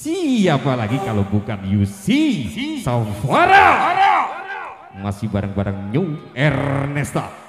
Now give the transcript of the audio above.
Siapa lagi kalau bukan Yusi Saufara Masih bareng-bareng New Ernesta.